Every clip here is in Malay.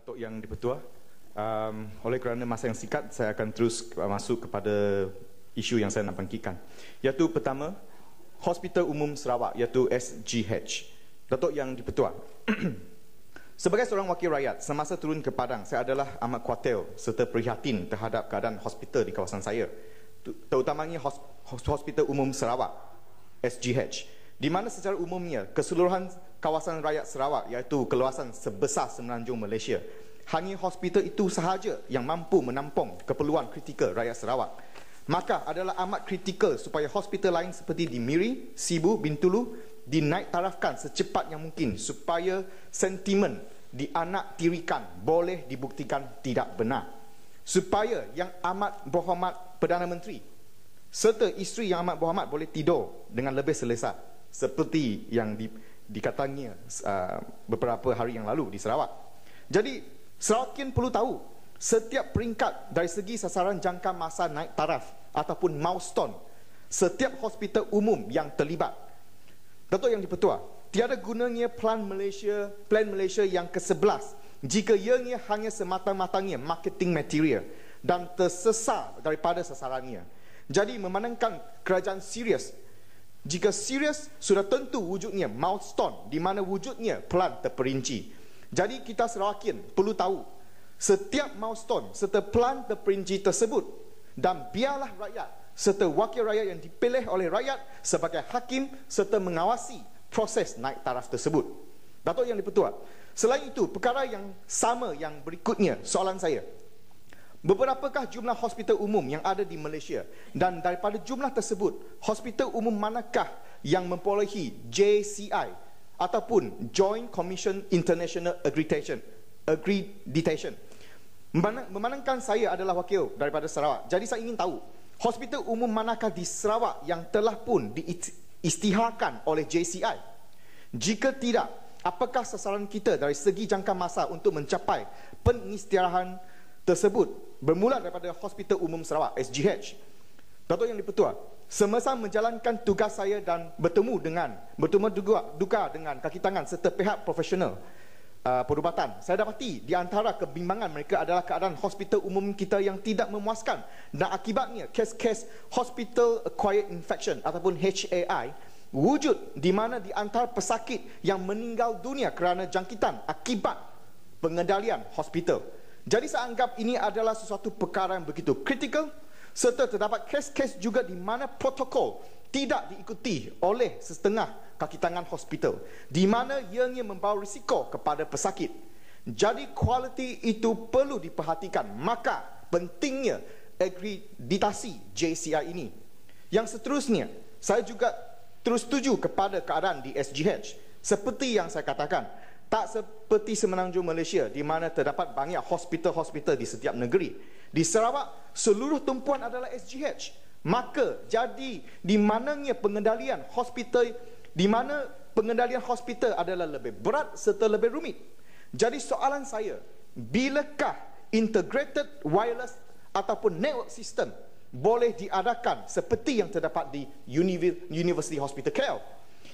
Datuk Yang Dipertua. Um, oleh kerana masa yang singkat, saya akan terus masuk kepada isu yang saya nak bangkitkan. Iaitu pertama, Hospital Umum Sarawak, iaitu SGH. Datuk Yang Dipertua. Sebagai seorang wakil rakyat, semasa turun ke Padang, saya adalah amat kuatir serta prihatin terhadap keadaan hospital di kawasan saya. Terutamanya Hospital Umum Sarawak, SGH. Di mana secara umumnya, keseluruhan kawasan rakyat Sarawak, iaitu keluasan sebesar semenanjung Malaysia, hanya hospital itu sahaja yang mampu menampung keperluan kritikal rakyat Sarawak. Maka adalah amat kritikal supaya hospital lain seperti di Miri, Sibu, Bintulu dinaik tarafkan secepat yang mungkin supaya sentimen dianak tirikan boleh dibuktikan tidak benar. Supaya yang amat berhormat Perdana Menteri serta isteri yang amat berhormat boleh tidur dengan lebih selesa seperti yang di, dikatanya uh, beberapa hari yang lalu di Sarawak. Jadi Serawakian perlu tahu setiap peringkat dari segi sasaran jangka masa naik taraf ataupun milestone setiap hospital umum yang terlibat Datuk Yang Dipertua, tiada gunanya plan Malaysia, plan Malaysia yang ke-11 jika ianya hanya semata-matanya marketing material dan tersesar daripada sasarannya. Jadi memandangkan kerajaan serius jika serius sudah tentu wujudnya milestone di mana wujudnya plan terperinci. Jadi kita Serawakian perlu tahu setiap milestone serta plan terperinci tersebut dan biarlah rakyat serta wakil rakyat yang dipilih oleh rakyat sebagai hakim serta mengawasi proses naik taraf tersebut. Datuk Yang Dipertua, selain itu, perkara yang sama yang berikutnya, soalan saya. Berapakah jumlah hospital umum yang ada di Malaysia dan daripada jumlah tersebut, hospital umum manakah yang memperolehi JCI ataupun Joint Commission International Accreditation? Accreditation. Memandangkan saya adalah wakil daripada Sarawak, jadi saya ingin tahu Hospital umum manakah di Sarawak yang telah pun diistiharkan oleh JCI? Jika tidak, apakah sasaran kita dari segi jangka masa untuk mencapai pengisytiharan tersebut bermula daripada Hospital Umum Sarawak, SGH? Datuk Yang Dipertua, semasa menjalankan tugas saya dan bertemu dengan bertemu duga, duga dengan kaki tangan serta pihak profesional uh, perubatan. Saya dapati di antara kebimbangan mereka adalah keadaan hospital umum kita yang tidak memuaskan dan akibatnya kes-kes hospital acquired infection ataupun HAI wujud di mana di antara pesakit yang meninggal dunia kerana jangkitan akibat pengendalian hospital. Jadi saya anggap ini adalah sesuatu perkara yang begitu kritikal serta terdapat kes-kes juga di mana protokol tidak diikuti oleh setengah kaki tangan hospital di mana ianya membawa risiko kepada pesakit. Jadi kualiti itu perlu diperhatikan. Maka pentingnya akreditasi JCI ini. Yang seterusnya, saya juga terus setuju kepada keadaan di SGH. Seperti yang saya katakan, tak seperti semenanjung Malaysia di mana terdapat banyak hospital-hospital di setiap negeri. Di Sarawak, seluruh tumpuan adalah SGH maka jadi di mananya pengendalian hospital di mana pengendalian hospital adalah lebih berat serta lebih rumit. Jadi soalan saya bilakah integrated wireless ataupun network system boleh diadakan seperti yang terdapat di University Hospital KL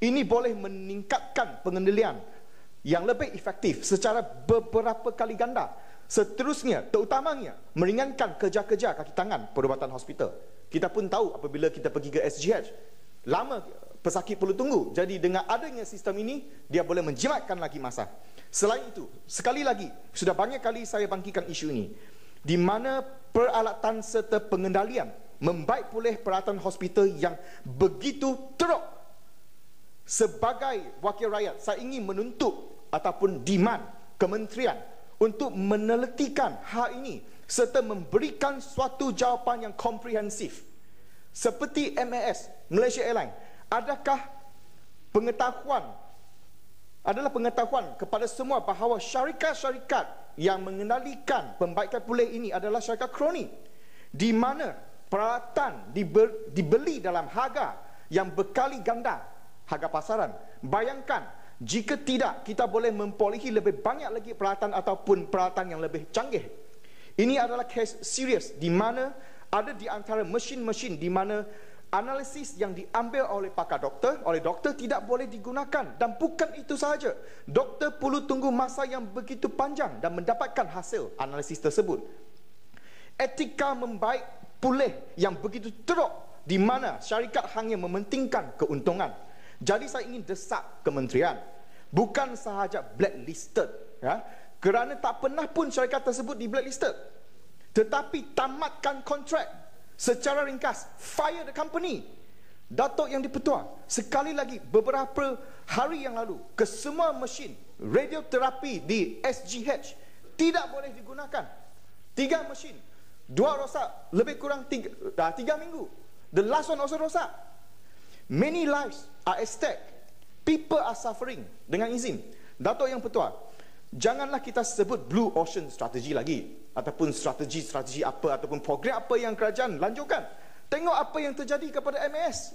ini boleh meningkatkan pengendalian yang lebih efektif secara beberapa kali ganda. Seterusnya terutamanya meringankan kerja-kerja kaki tangan perubatan hospital. Kita pun tahu apabila kita pergi ke SGH lama pesakit perlu tunggu. Jadi dengan adanya sistem ini dia boleh menjimatkan lagi masa. Selain itu sekali lagi sudah banyak kali saya bangkitkan isu ini di mana peralatan serta pengendalian membaik pulih peralatan hospital yang begitu teruk. Sebagai wakil rakyat saya ingin menuntut ataupun demand kementerian untuk menelitikan hal ini serta memberikan suatu jawapan yang komprehensif. Seperti MAS Malaysia Airlines adakah pengetahuan adalah pengetahuan kepada semua bahawa syarikat-syarikat yang mengendalikan pembaikan pulih ini adalah syarikat kronik di mana peralatan dibeli dalam harga yang berkali ganda. Harga pasaran bayangkan jika tidak kita boleh mempolehi lebih banyak lagi peralatan ataupun peralatan yang lebih canggih ini adalah kes serius di mana ada di antara mesin-mesin di mana analisis yang diambil oleh pakar doktor, oleh doktor tidak boleh digunakan dan bukan itu sahaja. Doktor perlu tunggu masa yang begitu panjang dan mendapatkan hasil analisis tersebut. Etika membaik pulih yang begitu teruk di mana syarikat hanya mementingkan keuntungan. Jadi saya ingin desak kementerian bukan sahaja blacklisted ya kerana tak pernah pun syarikat tersebut di blacklisted tetapi tamatkan kontrak Secara ringkas, fire the company. Datuk yang dipetua, sekali lagi beberapa hari yang lalu, kesemua mesin radioterapi di SGH tidak boleh digunakan. Tiga mesin, dua rosak, lebih kurang tiga, dah tiga minggu. The last one also rosak. Many lives are at stake. People are suffering. Dengan izin, Datuk yang petua, janganlah kita sebut blue ocean strategy lagi ataupun strategi-strategi apa ataupun program apa yang kerajaan lanjutkan tengok apa yang terjadi kepada MAS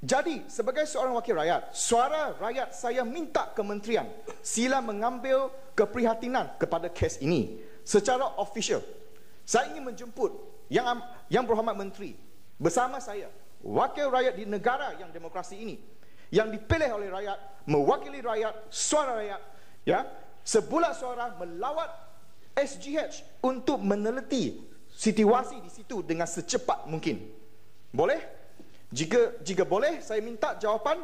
jadi sebagai seorang wakil rakyat suara rakyat saya minta kementerian sila mengambil keprihatinan kepada kes ini secara official saya ingin menjemput yang yang berhormat menteri bersama saya wakil rakyat di negara yang demokrasi ini yang dipilih oleh rakyat mewakili rakyat suara rakyat ya sebulat suara melawat SGH untuk meneliti situasi di situ dengan secepat mungkin. Boleh? Jika jika boleh, saya minta jawapan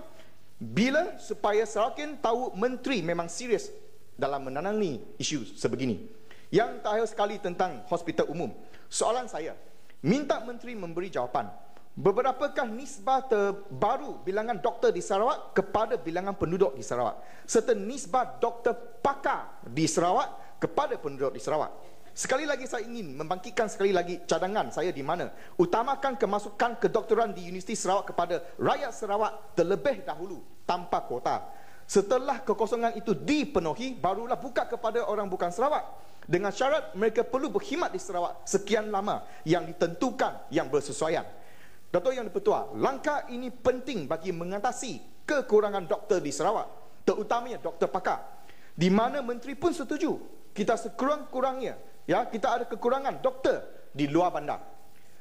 bila supaya Sarakin tahu menteri memang serius dalam menangangi isu sebegini. Yang terakhir sekali tentang hospital umum. Soalan saya, minta menteri memberi jawapan Beberapakah nisbah terbaru bilangan doktor di Sarawak kepada bilangan penduduk di Sarawak serta nisbah doktor pakar di Sarawak kepada penduduk di Sarawak. Sekali lagi saya ingin membangkitkan sekali lagi cadangan saya di mana utamakan kemasukan kedoktoran di Universiti Sarawak kepada rakyat Sarawak terlebih dahulu tanpa kuota. Setelah kekosongan itu dipenuhi barulah buka kepada orang bukan Sarawak dengan syarat mereka perlu berkhidmat di Sarawak sekian lama yang ditentukan yang bersesuaian. Datuk Yang Dipertua, langkah ini penting bagi mengatasi kekurangan doktor di Sarawak, terutamanya doktor pakar. Di mana menteri pun setuju, kita sekurang-kurangnya, ya, kita ada kekurangan doktor di luar bandar.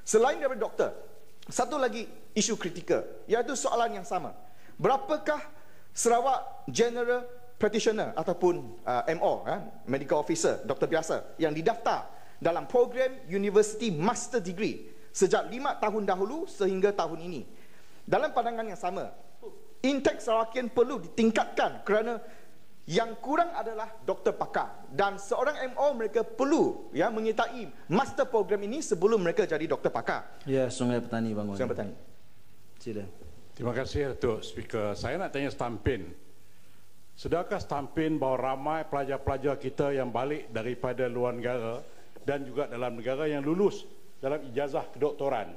Selain daripada doktor, satu lagi isu kritikal, iaitu soalan yang sama. Berapakah Sarawak General Practitioner ataupun uh, MO, ya, Medical Officer, doktor biasa, yang didaftar dalam program University Master Degree sejak lima tahun dahulu sehingga tahun ini. Dalam pandangan yang sama, intake Sarakian perlu ditingkatkan kerana yang kurang adalah doktor pakar dan seorang MO mereka perlu ya menyertai master program ini sebelum mereka jadi doktor pakar. Ya, Sungai Petani bangun. Sungai Petani. Sila. Terima kasih Datuk Speaker. Saya nak tanya Stampin. Sedangkan Stampin bahawa ramai pelajar-pelajar kita yang balik daripada luar negara dan juga dalam negara yang lulus dalam ijazah kedoktoran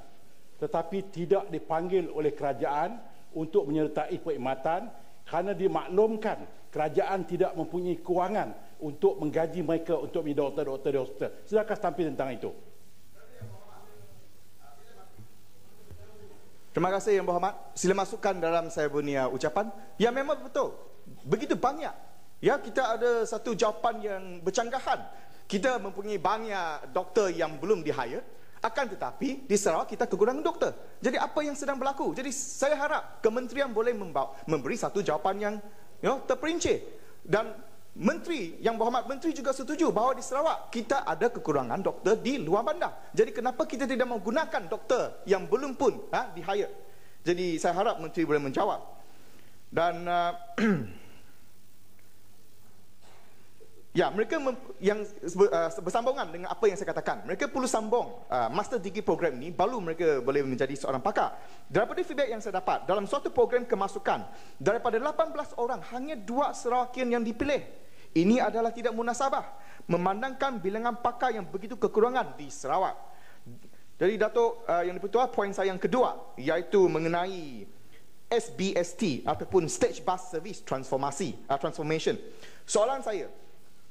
tetapi tidak dipanggil oleh kerajaan untuk menyertai perkhidmatan kerana dimaklumkan kerajaan tidak mempunyai kewangan untuk menggaji mereka untuk menjadi doktor-doktor di hospital. Silakan tampil tentang itu. Terima kasih Yang Berhormat. Sila masukkan dalam saya punya ucapan. Ya memang betul. Begitu banyak. Ya kita ada satu jawapan yang bercanggahan. Kita mempunyai banyak doktor yang belum di-hire. Akan tetapi di Sarawak kita kekurangan doktor. Jadi apa yang sedang berlaku? Jadi saya harap kementerian boleh membawa, memberi satu jawapan yang you know, terperinci. Dan menteri yang berhormat menteri juga setuju bahawa di Sarawak kita ada kekurangan doktor di luar bandar. Jadi kenapa kita tidak menggunakan doktor yang belum pun ha, di hire? Jadi saya harap menteri boleh menjawab. Dan uh, Ya, mereka yang uh, bersambungan dengan apa yang saya katakan. Mereka perlu sambung uh, master degree program ini baru mereka boleh menjadi seorang pakar. Daripada feedback yang saya dapat, dalam suatu program kemasukan, daripada 18 orang, hanya dua Serawakian yang dipilih. Ini adalah tidak munasabah memandangkan bilangan pakar yang begitu kekurangan di Sarawak. Jadi Datuk uh, yang dipertua poin saya yang kedua iaitu mengenai SBST ataupun Stage Bus Service Transformasi uh, Transformation. Soalan saya,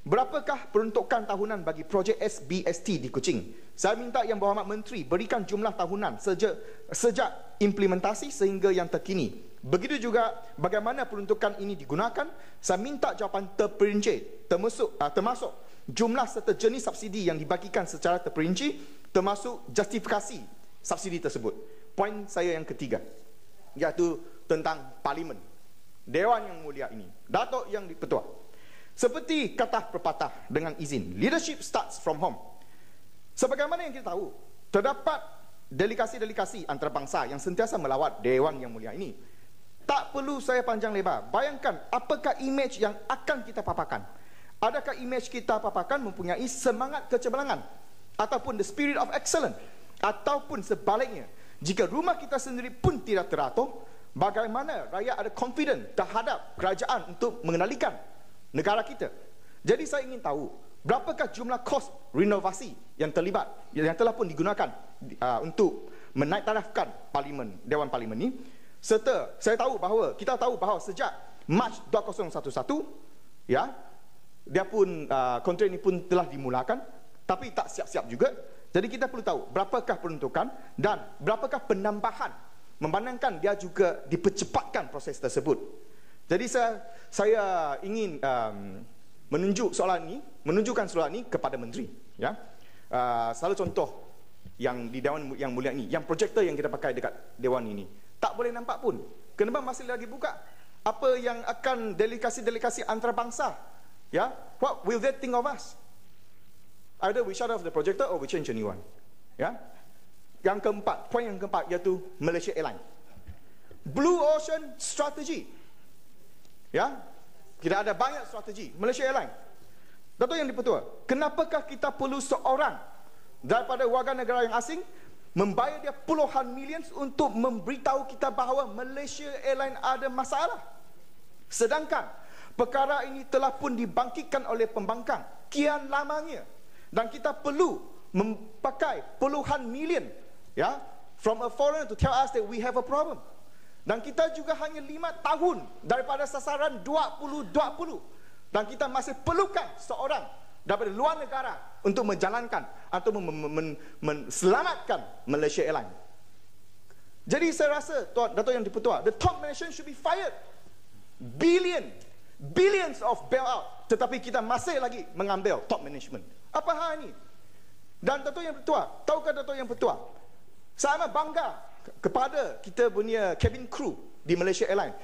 Berapakah peruntukan tahunan bagi projek SBST di Kuching? Saya minta Yang Berhormat Menteri berikan jumlah tahunan sejak, sejak implementasi sehingga yang terkini. Begitu juga bagaimana peruntukan ini digunakan, saya minta jawapan terperinci termasuk, uh, termasuk jumlah serta jenis subsidi yang dibagikan secara terperinci termasuk justifikasi subsidi tersebut. poin saya yang ketiga iaitu tentang parlimen dewan yang mulia ini datuk yang dipetua seperti kata pepatah dengan izin leadership starts from home. Sebagaimana yang kita tahu terdapat delegasi-delegasi antarabangsa yang sentiasa melawat dewan yang mulia ini. Tak perlu saya panjang lebar. Bayangkan apakah imej yang akan kita paparkan? Adakah imej kita paparkan mempunyai semangat kecemerlangan? Ataupun the spirit of excellence? Ataupun sebaliknya jika rumah kita sendiri pun tidak teratur bagaimana rakyat ada confident terhadap kerajaan untuk mengendalikan negara kita. Jadi saya ingin tahu berapakah jumlah kos renovasi yang terlibat yang telah pun digunakan uh, untuk menaik tarafkan parlimen Dewan Parlimen ini serta saya tahu bahawa kita tahu bahawa sejak Mac 2011 ya dia pun uh, kontrak ini pun telah dimulakan tapi tak siap-siap juga jadi kita perlu tahu berapakah peruntukan dan berapakah penambahan memandangkan dia juga dipercepatkan proses tersebut. Jadi saya saya ingin um, menunjuk soalan ini, menunjukkan soalan ini kepada menteri, ya. Uh, salah contoh yang di dewan yang mulia ini, yang projektor yang kita pakai dekat dewan ini, tak boleh nampak pun. Kenapa masih lagi buka? Apa yang akan delegasi-delegasi antarabangsa? Ya, what will they think of us? Either we shut off the projector or we change a new one. Ya, yang keempat, poin yang keempat iaitu Malaysia Airlines. Blue Ocean Strategy. Ya. Kita ada banyak strategi Malaysia Airlines. Dato' yang dipertua, kenapakah kita perlu seorang daripada warga negara yang asing membayar dia puluhan million untuk memberitahu kita bahawa Malaysia Airlines ada masalah? Sedangkan perkara ini telah pun dibangkitkan oleh pembangkang kian lamanya dan kita perlu memakai puluhan million ya from a foreigner to tell us that we have a problem dan kita juga hanya lima tahun daripada sasaran 2020 dan kita masih perlukan seorang daripada luar negara untuk menjalankan atau menselamatkan Malaysia Airlines. Jadi saya rasa Tuan Dato' Yang Dipertua the top management should be fired. Billion billions of bailout. Tetapi kita masih lagi mengambil top management. Apa hal ini? Dan Dato' Yang Dipertua tahukah Dato' Yang Dipertua saya amat bangga kepada kita punya cabin crew di Malaysia Airlines.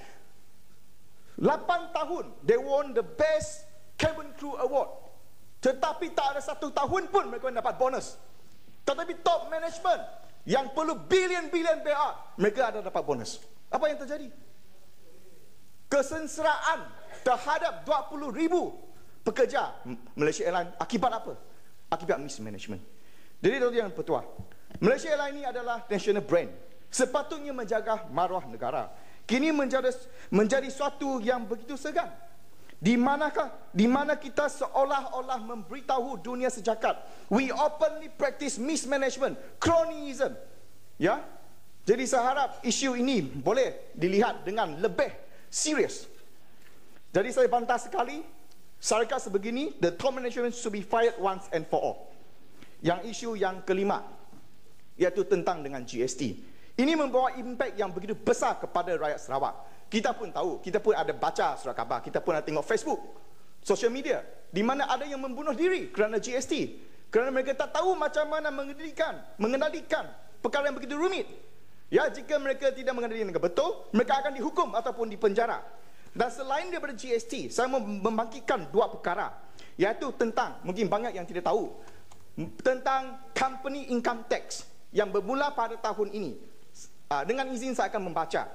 8 tahun they won the best cabin crew award. Tetapi tak ada satu tahun pun mereka dapat bonus. Tetapi top management yang perlu bilion-bilion bailout, mereka ada dapat bonus. Apa yang terjadi? Kesenseraan terhadap 20 ribu pekerja Malaysia Airlines akibat apa? Akibat mismanagement. Jadi itu yang petua. Malaysia Airlines ini adalah national brand. Sepatutnya menjaga maruah negara. Kini menjadi menjadi suatu yang begitu segan. Di manakah di mana kita seolah-olah memberitahu dunia sejakat we openly practice mismanagement, cronyism. Ya? Jadi saya harap isu ini boleh dilihat dengan lebih serius. Jadi saya bantah sekali syarikat sebegini the top management should be fired once and for all. Yang isu yang kelima iaitu tentang dengan GST. Ini membawa impak yang begitu besar kepada rakyat Sarawak. Kita pun tahu, kita pun ada baca surat khabar, kita pun ada tengok Facebook, social media, di mana ada yang membunuh diri kerana GST. Kerana mereka tak tahu macam mana mengendalikan, mengendalikan perkara yang begitu rumit. Ya, jika mereka tidak mengendalikan dengan betul, mereka akan dihukum ataupun dipenjara. Dan selain daripada GST, saya membangkitkan dua perkara. Iaitu tentang, mungkin banyak yang tidak tahu, tentang company income tax yang bermula pada tahun ini. Uh, dengan izin saya akan membaca.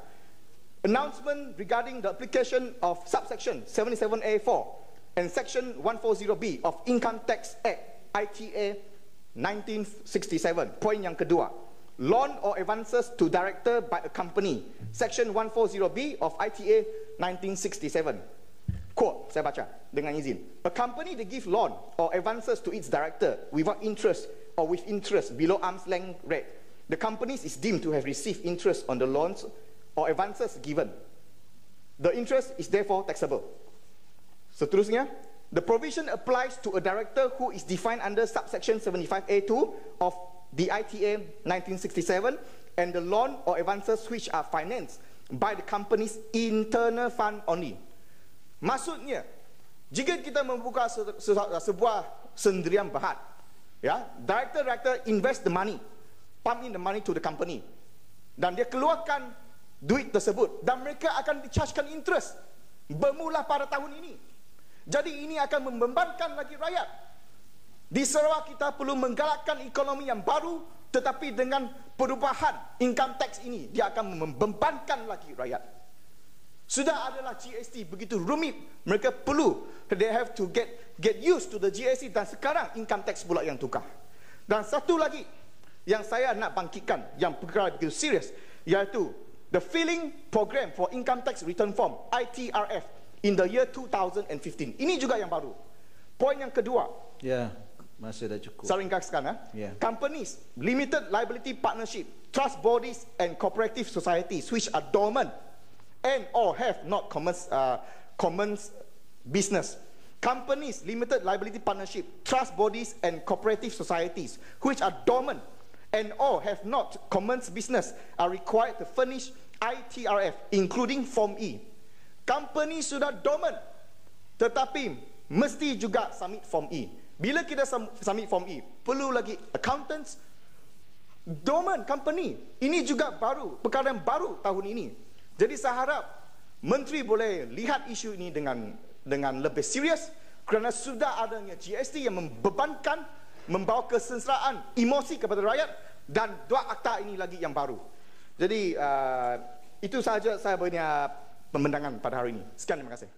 Announcement regarding the application of subsection 77A4 and section 140B of Income Tax Act ITA 1967. Poin yang kedua. Loan or advances to director by a company. Section 140B of ITA 1967. Quote, saya baca dengan izin. A company that give loan or advances to its director without interest or with interest below arm's length rate, the companies is deemed to have received interest on the loans or advances given. The interest is therefore taxable. Seterusnya, the provision applies to a director who is defined under subsection 75A2 of the ITA 1967 and the loan or advances which are financed by the company's internal fund only. Maksudnya, jika kita membuka sebuah sendirian bahat Ya, director director invest the money, pump in the money to the company. dan dia keluarkan duit tersebut dan mereka akan dichargekan interest bermula pada tahun ini. Jadi ini akan membebankan lagi rakyat. Di Sarawak kita perlu menggalakkan ekonomi yang baru tetapi dengan perubahan income tax ini dia akan membebankan lagi rakyat. Sudah adalah GST begitu rumit, mereka perlu they have to get get used to the GST dan sekarang income tax pula yang tukar. Dan satu lagi yang saya nak bangkitkan yang perkara begitu serius iaitu the filling program for income tax return form ITRF in the year 2015. Ini juga yang baru. Poin yang kedua, Ya, masa dah cukup. saya ringkaskan eh. Yeah. Companies, limited liability partnership, trust bodies and cooperative societies which are dormant and or have not commenced, uh, commenced business. Companies, limited liability partnership, trust bodies and cooperative societies which are dormant and or have not commenced business are required to furnish ITRF including Form E. Company sudah dormant tetapi mesti juga submit Form E. Bila kita submit Form E, perlu lagi accountants, dormant company. Ini juga baru, perkara yang baru tahun ini. Jadi saya harap menteri boleh lihat isu ini dengan dengan lebih serius kerana sudah adanya GST yang membebankan membawa kesengsaraan emosi kepada rakyat dan dua akta ini lagi yang baru. Jadi uh, itu sahaja saya punya pembendangan pada hari ini. Sekian terima kasih.